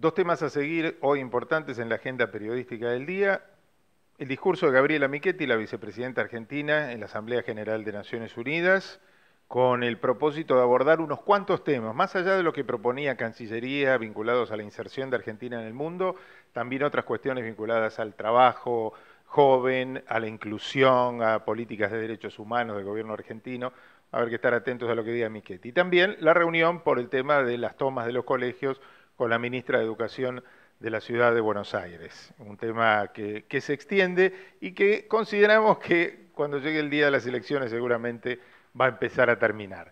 Dos temas a seguir hoy importantes en la agenda periodística del día. El discurso de Gabriela Michetti, la vicepresidenta argentina, en la Asamblea General de Naciones Unidas, con el propósito de abordar unos cuantos temas, más allá de lo que proponía Cancillería vinculados a la inserción de Argentina en el mundo, también otras cuestiones vinculadas al trabajo joven, a la inclusión, a políticas de derechos humanos del gobierno argentino. A ver que estar atentos a lo que diga Michetti. Y también la reunión por el tema de las tomas de los colegios con la ministra de Educación de la ciudad de Buenos Aires. Un tema que, se extiende y que consideramos que cuando llegue el día de las elecciones seguramente va a empezar a terminar.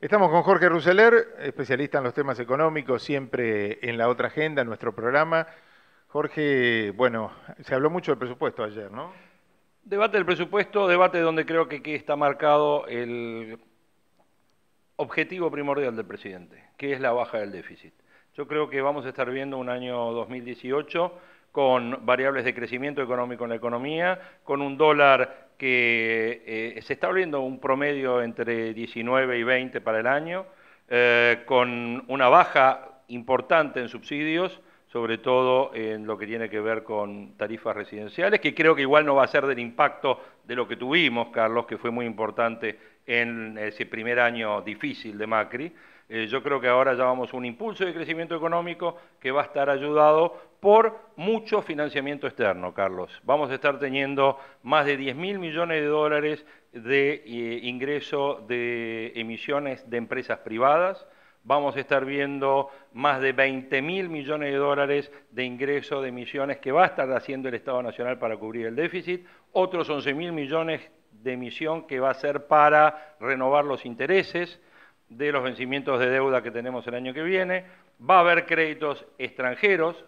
Estamos con Jorge Ruseler, especialista en los temas económicos, siempre en la otra agenda, en nuestro programa. Jorge, bueno, se habló mucho del presupuesto ayer, ¿no? Debate del presupuesto, debate donde creo que, que está marcado el objetivo primordial del presidente, que es la baja del déficit. Yo creo que vamos a estar viendo un año 2018 con variables de crecimiento económico en la economía, con un dólar que eh, se está abriendo un promedio entre 19 y 20 para el año, eh, con una baja importante en subsidios, sobre todo en lo que tiene que ver con tarifas residenciales, que creo que igual no va a ser del impacto de lo que tuvimos, Carlos, que fue muy importante en ese primer año difícil de Macri. Eh, yo creo que ahora ya vamos a un impulso de crecimiento económico que va a estar ayudado por mucho financiamiento externo, Carlos. Vamos a estar teniendo más de 10 mil millones de dólares de eh, ingreso de emisiones de empresas privadas. Vamos a estar viendo más de 20 mil millones de dólares de ingreso de emisiones que va a estar haciendo el Estado Nacional para cubrir el déficit. Otros 11 mil millones de emisión que va a ser para renovar los intereses de los vencimientos de deuda que tenemos el año que viene. Va a haber créditos extranjeros,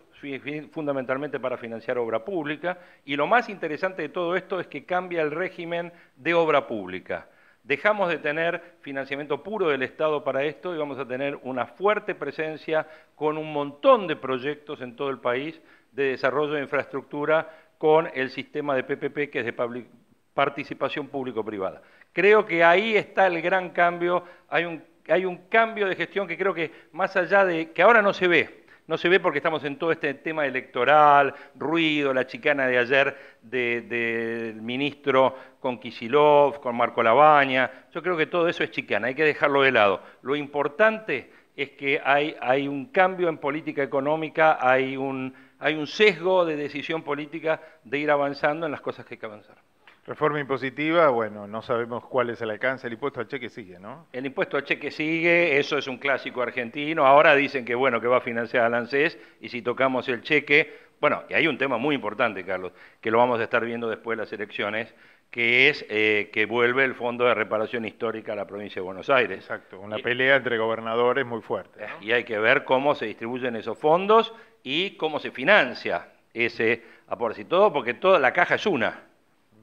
fundamentalmente para financiar obra pública. Y lo más interesante de todo esto es que cambia el régimen de obra pública. Dejamos de tener financiamiento puro del Estado para esto y vamos a tener una fuerte presencia con un montón de proyectos en todo el país de desarrollo de infraestructura con el sistema de PPP que es de participación público-privada. Creo que ahí está el gran cambio, hay un hay un cambio de gestión que creo que más allá de que ahora no se ve, no se ve porque estamos en todo este tema electoral, ruido, la chicana de ayer del ministro con Kisilov, con Marco Labaña. Yo creo que todo eso es chicana, hay que dejarlo de lado. Lo importante es que hay, hay un cambio en política económica, hay un, hay un sesgo de decisión política de ir avanzando en las cosas que hay que avanzar. Reforma impositiva, bueno, no sabemos cuál es el alcance, el impuesto al cheque sigue, ¿no? El impuesto al cheque sigue, eso es un clásico argentino, ahora dicen que bueno, que va a financiar al ANSES, y si tocamos el cheque, bueno, y hay un tema muy importante, Carlos, que lo vamos a estar viendo después de las elecciones, que es eh, que vuelve el Fondo de Reparación Histórica a la provincia de Buenos Aires. Exacto, una pelea entre gobernadores muy fuerte. Y hay que ver cómo se distribuyen esos fondos y cómo se financia ese aporte, y todo porque toda la caja es una.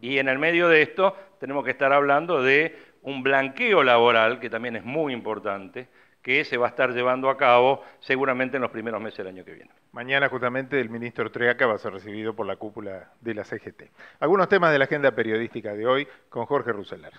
Y en el medio de esto tenemos que estar hablando de un blanqueo laboral, que también es muy importante, que se va a estar llevando a cabo seguramente en los primeros meses del año que viene. Mañana justamente el ministro Treaca va a ser recibido por la cúpula de la CGT. Algunos temas de la agenda periodística de hoy con Jorge Ruselar.